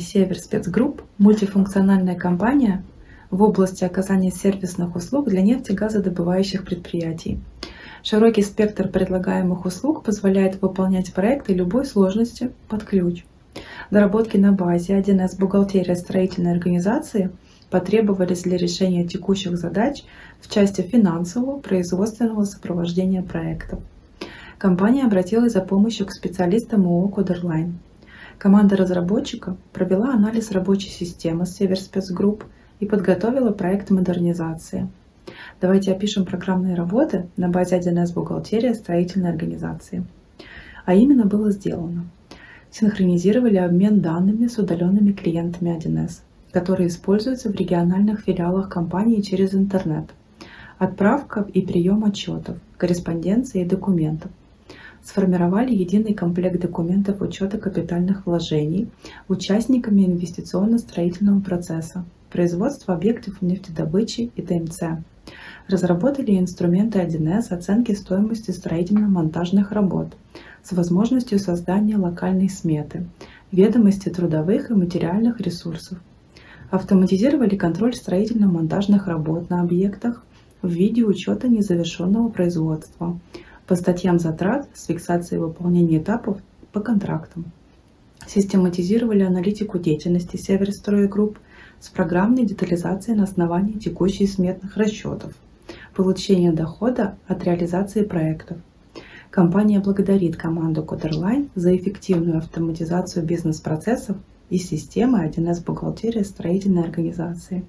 Север Спецгрупп – мультифункциональная компания в области оказания сервисных услуг для нефтегазодобывающих предприятий. Широкий спектр предлагаемых услуг позволяет выполнять проекты любой сложности под ключ. Доработки на базе 1С бухгалтерия строительной организации потребовались для решения текущих задач в части финансового, производственного сопровождения проектов. Компания обратилась за помощью к специалистам ООО «Кодерline». Команда разработчика провела анализ рабочей системы Северспецгрупп и подготовила проект модернизации. Давайте опишем программные работы на базе 1С бухгалтерия строительной организации. А именно было сделано. Синхронизировали обмен данными с удаленными клиентами 1С, которые используются в региональных филиалах компании через интернет. Отправка и прием отчетов, корреспонденции и документов – сформировали единый комплект документов учета капитальных вложений участниками инвестиционно-строительного процесса, производства объектов нефтедобычи и ТМЦ, разработали инструменты 1С оценки стоимости строительно-монтажных работ с возможностью создания локальной сметы, ведомости трудовых и материальных ресурсов, автоматизировали контроль строительно-монтажных работ на объектах в виде учета незавершенного производства, по статьям затрат с фиксацией выполнения этапов по контрактам. Систематизировали аналитику деятельности Северстрой Групп с программной детализацией на основании текущих сметных расчетов, получения дохода от реализации проектов. Компания благодарит команду Coderline за эффективную автоматизацию бизнес-процессов и системы 1С бухгалтерии строительной организации.